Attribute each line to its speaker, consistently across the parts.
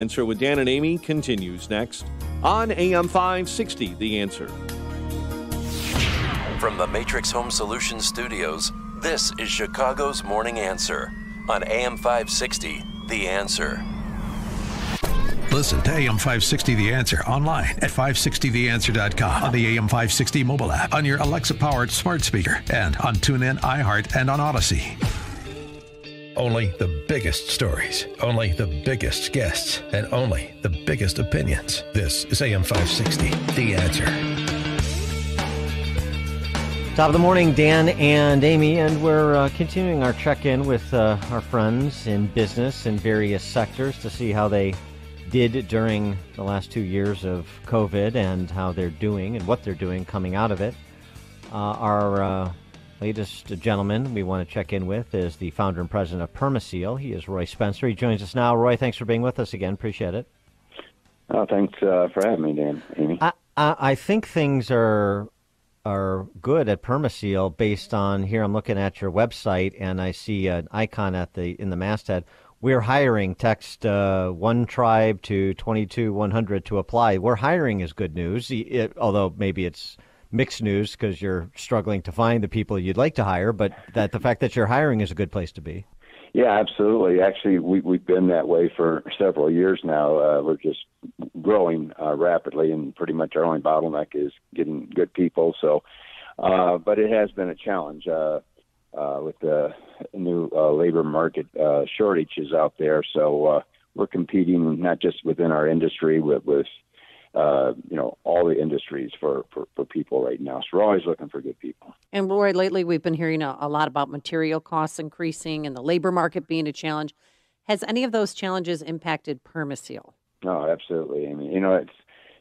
Speaker 1: Answer with Dan and Amy continues next on AM 560 The Answer.
Speaker 2: From the Matrix Home Solutions studios, this is Chicago's Morning Answer on AM 560 The Answer.
Speaker 3: Listen to AM 560 The Answer online at 560theanswer.com, on the AM 560 mobile app, on your Alexa powered smart speaker, and on TuneIn, iHeart, and on Odyssey. Only the biggest stories, only the biggest guests, and only the biggest opinions. This is AM 560 The Answer.
Speaker 4: Top of the morning, Dan and Amy, and we're uh, continuing our check in with uh, our friends in business in various sectors to see how they did during the last two years of COVID and how they're doing and what they're doing coming out of it. Uh, our uh, latest gentleman we want to check in with is the founder and president of Permaseal. He is Roy Spencer. He joins us now. Roy, thanks for being with us again. Appreciate it.
Speaker 5: Oh, thanks uh, for having me, Dan. Amy.
Speaker 4: I, I, I think things are are good at Permaseal based on here. I'm looking at your website and I see an icon at the in the masthead. We're hiring. Text uh, one tribe to twenty two one hundred to apply. We're hiring is good news, it, although maybe it's mixed news because you're struggling to find the people you'd like to hire. But that the fact that you're hiring is a good place to be.
Speaker 5: Yeah, absolutely. Actually, we, we've been that way for several years now. Uh, we're just growing uh, rapidly, and pretty much our only bottleneck is getting good people. So, uh, but it has been a challenge uh, uh, with the new uh, labor market uh, shortages out there. So uh, we're competing not just within our industry, with, with uh, you know, all the industries for, for, for people right now. So we're always looking for good people.
Speaker 6: And Roy, lately we've been hearing a, a lot about material costs increasing and the labor market being a challenge. Has any of those challenges impacted Permaseal?
Speaker 5: No, absolutely. I mean, you know, it's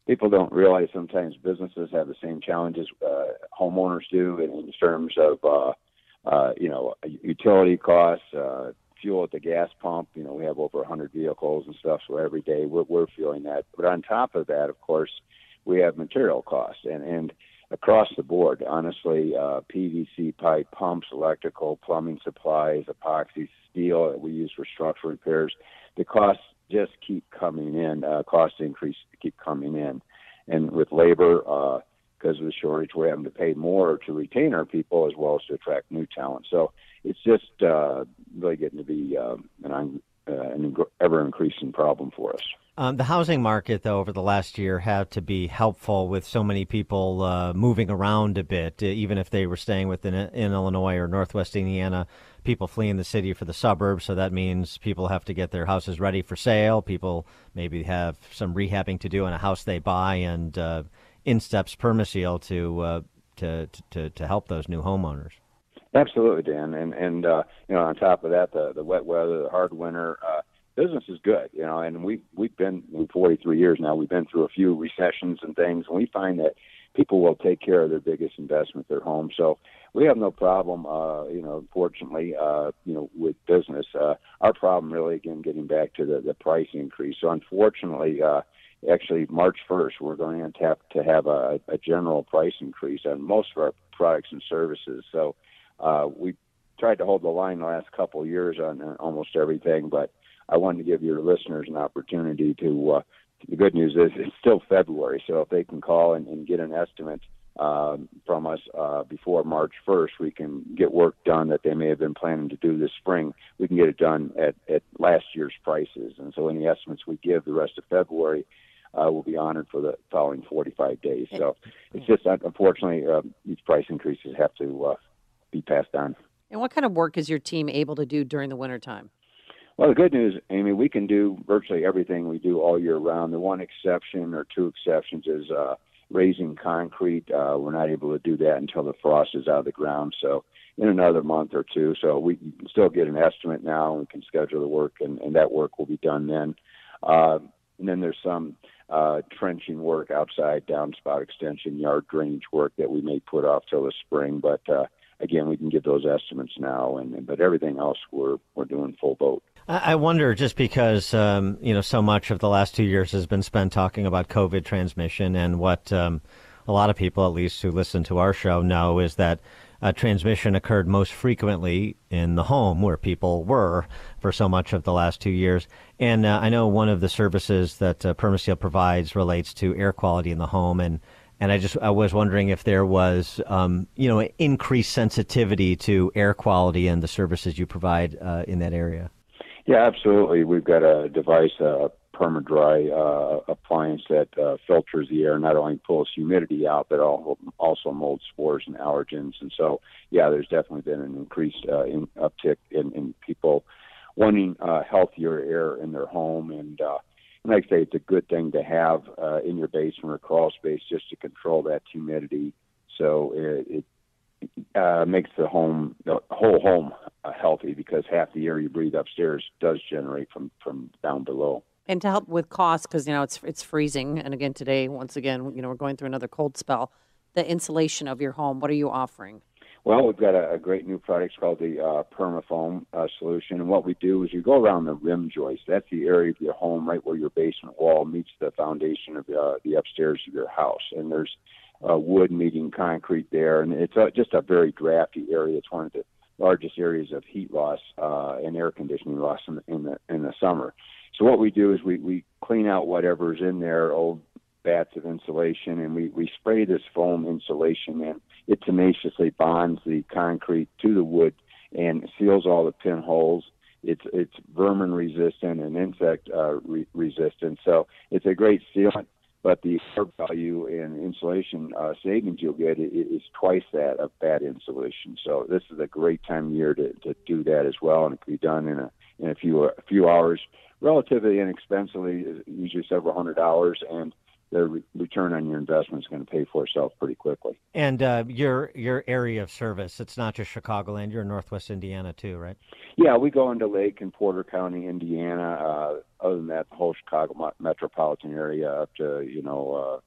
Speaker 5: people don't realize sometimes businesses have the same challenges uh, homeowners do in, in terms of, uh, uh, you know, utility costs, uh, fuel at the gas pump. You know, we have over 100 vehicles and stuff, so every day we're, we're feeling that. But on top of that, of course, we have material costs and and across the board. Honestly, uh, PVC pipe, pumps, electrical, plumbing supplies, epoxy, steel that we use for structural repairs. The costs just keep coming in. Uh, cost increase keep coming in, and with labor. Uh, because of the shortage, we're having to pay more to retain our people as well as to attract new talent. So it's just uh, really getting to be uh, an, uh, an ever increasing problem for us.
Speaker 4: Um, the housing market, though, over the last year had to be helpful with so many people uh, moving around a bit, even if they were staying within in Illinois or Northwest Indiana. People fleeing the city for the suburbs, so that means people have to get their houses ready for sale. People maybe have some rehabbing to do in a house they buy, and uh, in steps Permaseal to, uh, to to to help those new homeowners.
Speaker 5: Absolutely, Dan, and and uh, you know on top of that, the the wet weather, the hard winter, uh, business is good, you know, and we we've been in 43 years now. We've been through a few recessions and things, and we find that people will take care of their biggest investment, their home. So we have no problem, uh, you know, fortunately, uh, you know, with business. Uh, our problem really, again, getting back to the, the price increase. So unfortunately, uh, actually March 1st, we're going to have to have a, a general price increase on most of our products and services. So uh, we tried to hold the line the last couple of years on almost everything, but I wanted to give your listeners an opportunity to. Uh, the good news is it's still February, so if they can call and, and get an estimate um, from us uh, before March 1st, we can get work done that they may have been planning to do this spring. We can get it done at, at last year's prices. And so any estimates we give the rest of February uh, will be honored for the following 45 days. So it's just, unfortunately, uh, these price increases have to uh, be passed on.
Speaker 6: And what kind of work is your team able to do during the wintertime?
Speaker 5: Well, the good news, Amy, we can do virtually everything we do all year round. The one exception or two exceptions is uh, raising concrete. Uh, we're not able to do that until the frost is out of the ground. So in another month or two. So we can still get an estimate now. And we can schedule the work, and, and that work will be done then. Uh, and then there's some uh, trenching work outside, downspout extension, yard drainage work that we may put off till the spring. But uh, again, we can get those estimates now, and but everything else we're we're doing full boat.
Speaker 4: I wonder, just because um, you know so much of the last two years has been spent talking about COVID transmission, and what um, a lot of people, at least who listen to our show, know is that uh, transmission occurred most frequently in the home where people were for so much of the last two years. And uh, I know one of the services that uh, Permaseal provides relates to air quality in the home. And, and I just I was wondering if there was, um, you know, increased sensitivity to air quality and the services you provide uh, in that area.
Speaker 5: Yeah, absolutely. We've got a device, a PermaDry uh, appliance that uh, filters the air, not only pulls humidity out, but also mold spores and allergens. And so, yeah, there's definitely been an increased uh, in, uptick in, in people wanting uh, healthier air in their home. And, uh, and I say, it's a good thing to have uh, in your basement or crawl space just to control that humidity. So it, it uh, makes the home, the whole home, uh, healthy because half the air you breathe upstairs does generate from from down below
Speaker 6: and to help with costs because you know it's it's freezing. And again today once again you know we're going through another cold spell. The insulation of your home what are you offering?
Speaker 5: Well we've got a, a great new product it's called the uh, permafoam uh, solution. And what we do is you go around the rim joist. That's the area of your home right where your basement wall meets the foundation of uh, the upstairs of your house. And there's uh, wood meeting concrete there. And it's a, just a very drafty area. It's one of the largest areas of heat loss uh, and air conditioning loss in the, in the in the summer so what we do is we, we clean out whatever's in there, old batts of insulation, and we, we spray this foam insulation in. It tenaciously bonds the concrete to the wood and seals all the pinholes. It's it's vermin resistant and insect uh, re- resistant, so it's a great sealant. But the value and insulation uh, savings you'll get is twice that of batt insulation. So this is a great time of year to, to do that as well, and it can be done in a in a few a few hours relatively inexpensively, usually several hundred dollars, and the re- return on your investment is going to pay for itself pretty quickly.
Speaker 4: And uh, your your area of service, it's not just Chicagoland, you're in Northwest Indiana too, right?
Speaker 5: Yeah, we go into Lake and Porter County, Indiana. Uh, other than that, the whole Chicago metropolitan area up to, you know,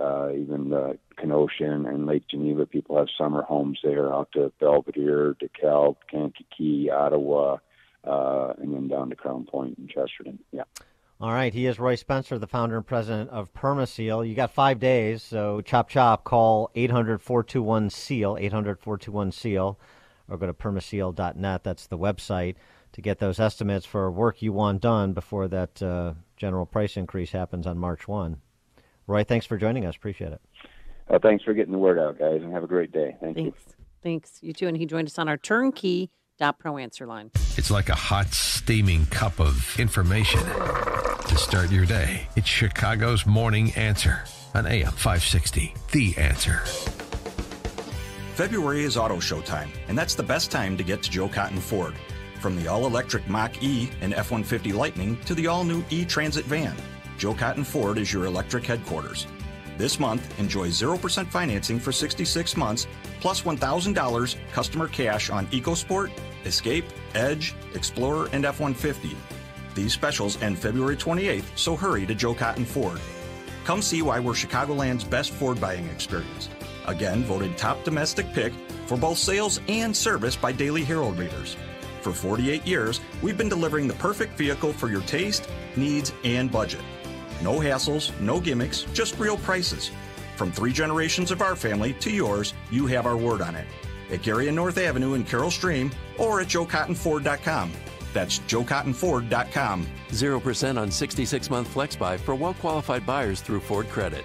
Speaker 5: uh, uh, even uh, Kenosha and Lake Geneva. People have summer homes there out to Belvidere, DeKalb, Kankakee, Ottawa, uh, and then down to Crown Point and Chesterton. Yeah.
Speaker 4: All right. He is Roy Spencer, the founder and president of Permaseal. You got five days, so chop chop. Call 800 421 SEAL, 800 421 SEAL, or go to permaseal.net. That's the website to get those estimates for work you want done before that uh, general price increase happens on March 1. Roy, thanks for joining us. Appreciate it.
Speaker 5: Uh, thanks for getting the word out, guys, and have a great day. Thank
Speaker 6: thanks.
Speaker 5: you.
Speaker 6: Thanks. You too. And he joined us on our turnkey Pro answer line.
Speaker 3: It's like a hot, steaming cup of information to start your day. It's Chicago's Morning Answer on AM 560. The Answer.
Speaker 7: February is auto show time, and that's the best time to get to Joe Cotton Ford. From the all electric Mach E and F 150 Lightning to the all new E Transit van, Joe Cotton Ford is your electric headquarters. This month, enjoy 0% financing for 66 months, plus $1,000 customer cash on EcoSport, Escape, Edge, Explorer, and F 150. These specials end February 28th, so hurry to Joe Cotton Ford. Come see why we're Chicagoland's best Ford buying experience. Again, voted top domestic pick for both sales and service by Daily Herald readers. For 48 years, we've been delivering the perfect vehicle for your taste, needs, and budget. No hassles, no gimmicks, just real prices. From three generations of our family to yours, you have our word on it. At Gary and North Avenue in Carol Stream or at joecottonford.com. That's joecottonford.com.
Speaker 2: 0% on 66 month FlexBuy for well qualified buyers through Ford Credit.